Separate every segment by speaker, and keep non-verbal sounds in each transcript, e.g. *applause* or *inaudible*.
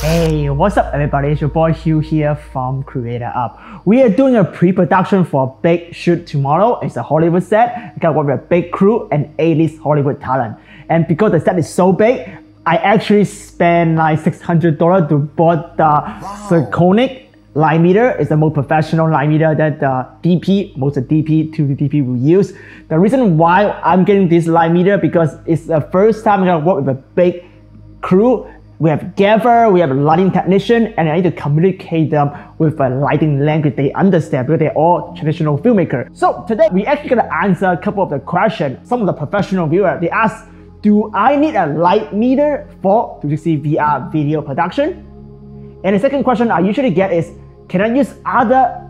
Speaker 1: Hey, what's up everybody? It's your boy Hugh here from Creator Up. We are doing a pre-production for a big shoot tomorrow. It's a Hollywood set. I got work with a big crew and A-list Hollywood talent. And because the set is so big, I actually spent like $600 to buy the wow. Sekonic light meter. It's the most professional light meter that the DP, most of DP, 2 DP will use. The reason why I'm getting this light meter because it's the first time I'm gonna work with a big crew we have gaffer, we have lighting technician, and I need to communicate them with a lighting language they understand because they're all traditional filmmakers. So today we actually gonna answer a couple of the questions. Some of the professional viewers, they ask, do I need a light meter for 360 VR video production? And the second question I usually get is, can I use other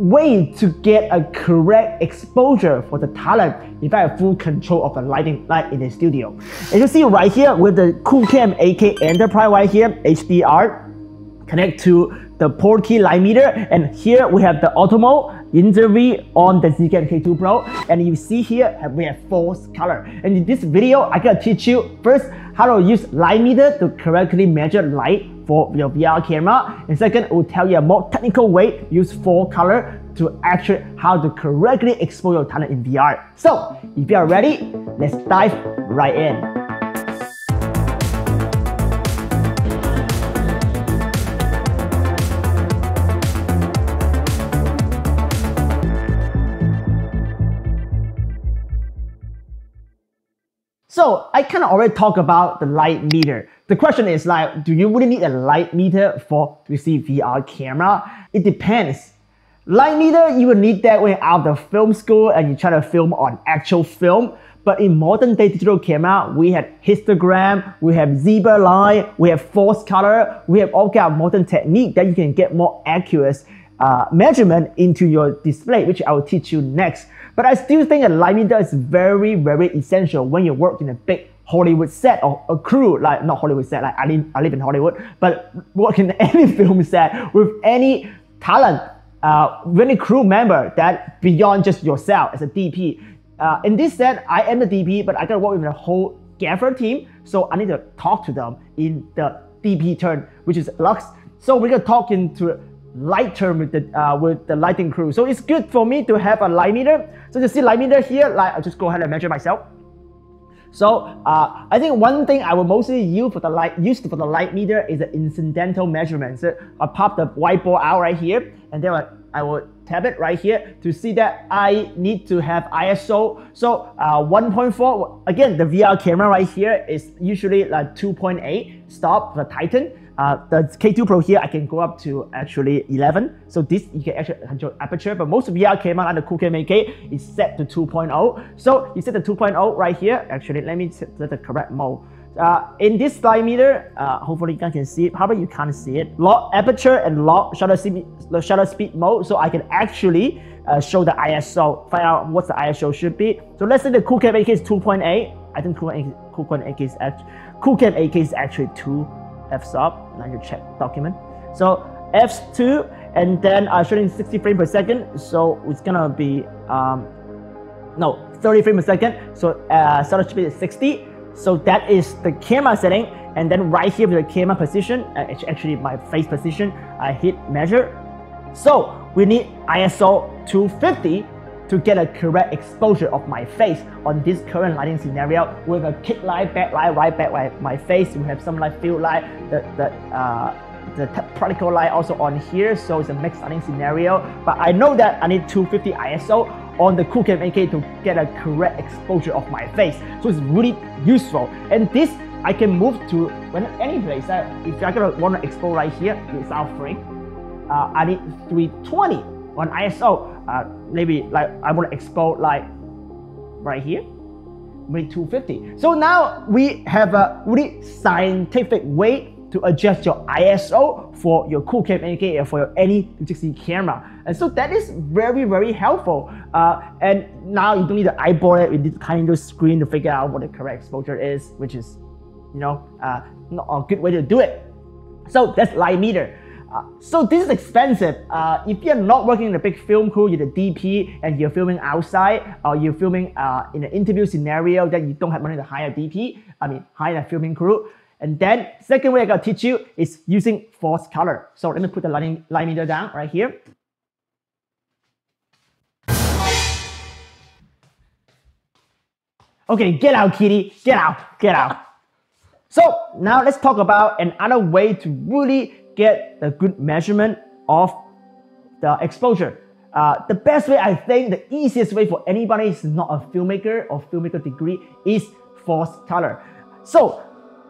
Speaker 1: way to get a correct exposure for the talent if I have full control of the lighting light in the studio. As you see right here with the Qoocam 8K Enterprise right here, HDR, connect to the Portkey light meter and here we have the auto mode interview on the Zcam K2 Pro and you see here we have false color and in this video I gonna teach you first how to use light meter to correctly measure light for your VR camera and second it will tell you a more technical way use false color to actually how to correctly expose your talent in VR. So if you are ready, let's dive right in. So I kind of already talked about the light meter. The question is like, do you really need a light meter for to see VR camera? It depends. Light meter, you will need that when out of film school and you try to film on actual film. But in modern day digital camera, we have histogram, we have zebra line, we have false color, we have all kind of modern technique that you can get more accurate uh, measurement into your display, which I will teach you next. But I still think a light meter is very, very essential when you work in a big Hollywood set or a crew, like not Hollywood set, like I live, I live in Hollywood, but work in *laughs* any film set with any talent, uh, any crew member that beyond just yourself as a DP. Uh, in this set, I am the DP, but I gotta work with the whole gaffer team, so I need to talk to them in the DP turn, which is Lux. So we're gonna talk into light term with the uh, with the lighting crew. So it's good for me to have a light meter. So you see light meter here, like I just go ahead and measure myself. So uh, I think one thing I will mostly use for the light used for the light meter is the incidental measurement. So I pop the whiteboard out right here, and then I will tap it right here to see that I need to have ISO. So uh, 1.4, again, the VR camera right here is usually like 2.8 stop the Titan. Uh, the K2 Pro here, I can go up to actually 11. So this, you can actually control aperture, but most VR camera the Qoocam 8K is set to 2.0. So you set the 2.0 right here. Actually, let me set the correct mode. Uh, in this slide meter, uh, hopefully you guys can see it. Probably you can't see it. Lock aperture and lock shutter speed, the shutter speed mode, so I can actually uh, show the ISO, find out what the ISO should be. So let's say the Qoocam 8K is 2.8. I think Qoocam 8K is actually Qoocam 8K is actually 2 f stop, now you check document. So f2, and then uh, shooting 60 frames per second. So it's gonna be, um, no, 30 frames per second. So uh, shutter speed is 60. So that is the camera setting. And then right here with the camera position, uh, it's actually my face position, I hit measure. So we need ISO 250 to get a correct exposure of my face on this current lighting scenario with a kick light, back backlight, right backlight, my face. We have some light field light, the, the, uh, the particle light also on here, so it's a mixed lighting scenario. But I know that I need 250 ISO on the Qoocam 8K to get a correct exposure of my face. So it's really useful. And this I can move to when any place. Uh, if I want to expose right here without frame, uh, I need 320 on ISO, uh, maybe like I want to export like right here, maybe 250. So now we have a really scientific way to adjust your ISO for your Qoocam 8K or for your any 360 camera. And so that is very, very helpful. Uh, and now you don't need to eyeball it with this kind of screen to figure out what the correct exposure is, which is, you know, uh, not a good way to do it. So that's light meter. Uh, so this is expensive. Uh, if you're not working in a big film crew, you're the DP and you're filming outside, or you're filming uh, in an interview scenario that you don't have money to hire a DP, I mean hire a filming crew, And then second way I gotta teach you is using false color. So let me put the light, light meter down right here. Okay, get out, kitty. Get out, get out. So now let's talk about another way to really get a good measurement of the exposure. Uh, the best way, I think, the easiest way for anybody is not a filmmaker or filmmaker degree is false color. So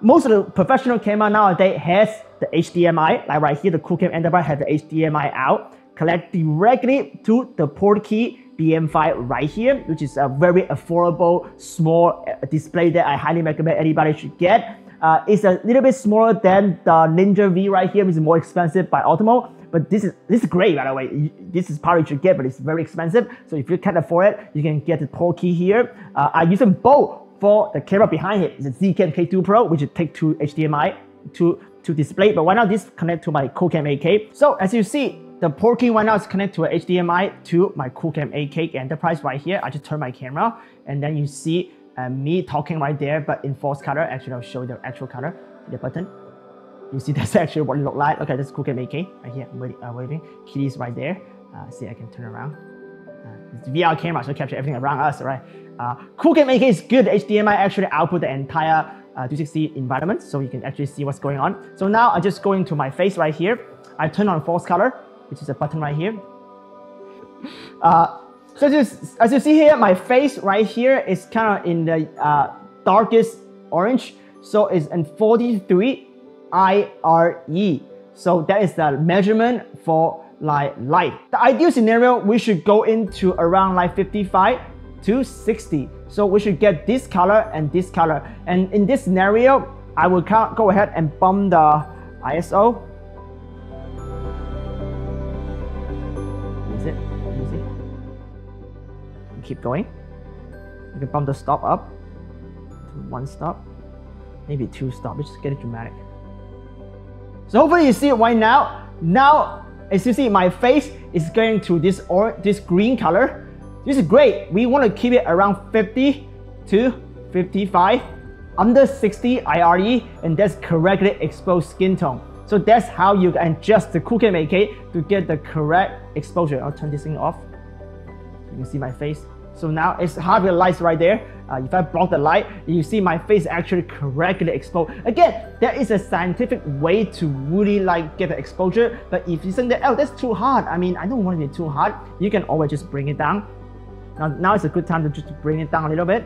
Speaker 1: most of the professional camera nowadays has the HDMI, like right here, the Qoocam Enterprise has the HDMI out, connect directly to the Portkey BM5 right here, which is a very affordable, small uh, display that I highly recommend anybody should get. Uh, it's a little bit smaller than the Ninja V right here, which is more expensive by Atomos. But this is this is great, by the way. This is you should get, but it's very expensive. So if you can't afford it, you can get the Portkey here. Uh, I use them both for the camera behind it. It's a Zcam K2 Pro, which take two HDMI to to display. But why not this connect to my Qoocam 8K? So as you see, the Portkey right now is connected to a HDMI to my Qoocam 8K Enterprise right here. I just turn my camera and then you see uh, me talking right there, but in false color. Actually, I'll show the actual color, the button. You see *laughs* that's actually what it look like. Okay, that's Qoocam 8K right here. I'm. Uh, waiting. Kitty's right there. Uh, see, I can turn around. Uh, it's VR camera, so capture everything around us, right? Uh, Qoocam 8K is good. HDMI actually output the entire uh, 360 environment, so you can actually see what's going on. So now I just go into my face right here. I turn on false color, which is a button right here. *laughs* Uh, so as you, as you see here, my face right here is kind of in the uh, darkest orange. So it's in 43 IRE. So that is the measurement for like light. The ideal scenario, we should go into around like 55 to 60. So we should get this color and this color. And in this scenario, I will go ahead and bump the ISO keep going. You can bump the stop up to one stop, maybe two stop, just get it dramatic. So hopefully you see it right now. Now, as you see, my face is going to this or this green color. This is great. We want to keep it around 50 to 55, under 60 IRE, and that's correctly exposed skin tone. So that's how you can adjust the Qoocam 8K to get the correct exposure. I'll turn this thing off. You can see my face. So now it's half the lights right there. Uh, if I block the light, you see my face actually correctly exposed. Again, there is a scientific way to really like get the exposure. But if you think that, oh, that's too hard. I mean, I don't want it to be too hard. You can always just bring it down. Now, now it's a good time to just bring it down a little bit.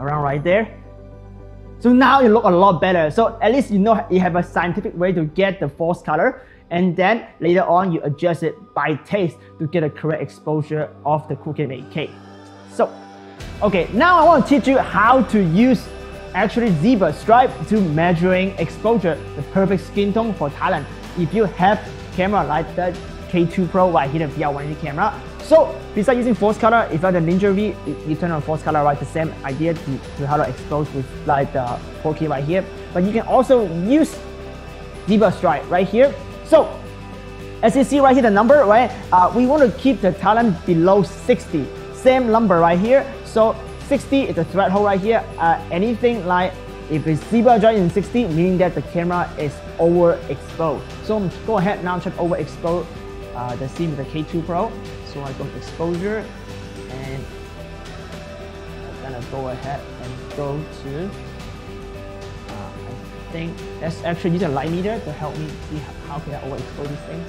Speaker 1: Around right there. So now it look a lot better. So at least you know you have a scientific way to get the false color and then later on you adjust it by taste to get a correct exposure of the Qoocam 8K. So, okay, now I want to teach you how to use actually zebra stripe to measuring exposure, the perfect skin tone for Thailand. If you have camera like the K2 Pro right here, the VR180 camera. So besides using false color, if you have the Ninja V, you turn on false color, right? The same idea to, to how to expose with like the 4K right here. But you can also use zebra stripe right here so, as you see right here, the number, right? Uh, we want to keep the talent below 60. Same number right here. So 60 is the threshold right here. Uh, anything like if it's zebra joint in 60, meaning that the camera is overexposed. So go ahead now check overexposed uh, the scene with the K2 Pro. So I go to exposure and I'm gonna go ahead and go to thing. Let's actually use a light meter to help me see how, can I overexpose this thing.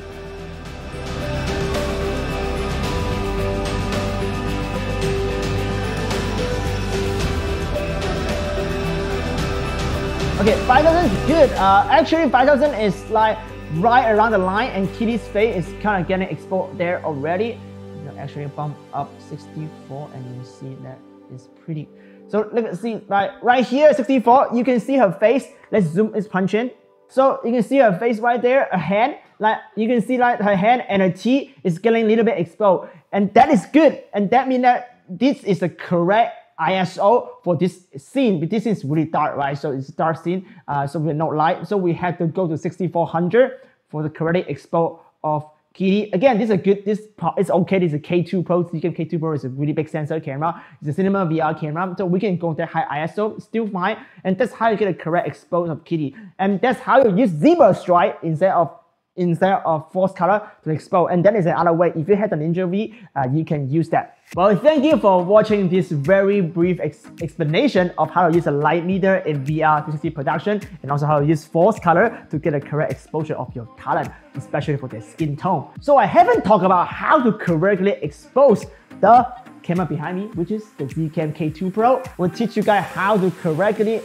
Speaker 1: Okay, 5000 is good. Uh, actually, 5000 is like right around the line and Kitty's face is kind of getting exposed there already. You actually bump up 64 and you see that is pretty so let's see, like right here, 64, you can see her face. Let's zoom, let's punch in. So you can see her face right there, a hand. Like you can see like her hand and her teeth is getting a little bit exposed. And that is good. And that means that this is the correct ISO for this scene. But this is really dark, right? So it's dark scene, uh, so we're not light. So we have to go to 6400 for the correct expo of Kitty. Again, this is a good, this it's okay. This is a K2 Pro. Zcam K2 Pro is a really big sensor camera. It's a cinema VR camera, so we can go to high ISO, still fine. And that's how you get a correct exposure of Kitty. And that's how you use zebra stripe instead of instead of false color to expose. And then is another way. If you the Ninja V, uh, you can use that. Well, thank you for watching this very brief ex explanation of how to use a light meter in VR 360 production and also how to use false color to get a correct exposure of your talent, especially for their skin tone. So I haven't talked about how to correctly expose the camera behind me, which is the Zcam K2 Pro. We'll teach you guys how to correctly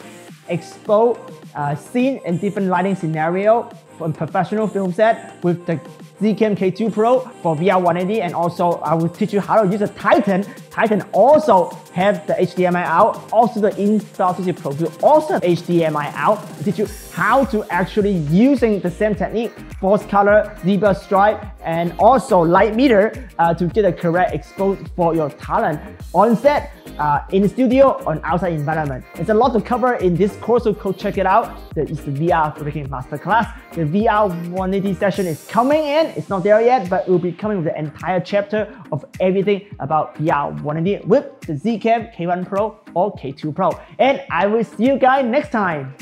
Speaker 1: expose uh, scene in different lighting scenario from professional film set with the Zcam K2 Pro for VR 180 and also I will teach you how to use a Titan. Titan also have the HDMI out, also the Insta360 Pro 2 also have HDMI out to teach you how to actually using the same technique, false color, zebra stripe, and also light meter uh, to get a correct expose for your talent on set uh, in the studio or outside environment. It's a lot to cover in this course, so go check it out. It's the VR Filmmaking Masterclass. The VR 180 session is coming in. It's not there yet, but it will be coming with the entire chapter of everything about VR 180 with the Zcam K1 Pro or K2 Pro. And I will see you guys next time.